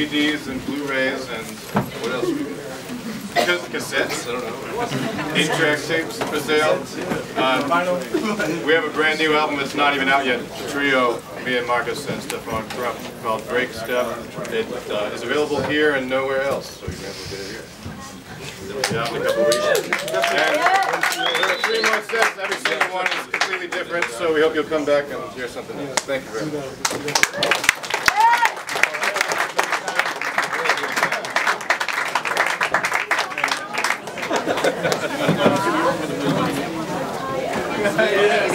DVDs and Blu-rays and what else? Cas- Cassettes, I don't know. Eight-track tapes for sale. Uh, we have a brand new album that's not even out yet. Trio, me and Marcus and Stephan Crump, called Break Stuff. It uh, is available here and nowhere else, so you can have get it here. Be in a couple weeks. And three more sets. Every single one is completely different, so we hope you'll come back and hear something else. Thank you very much. Yeah.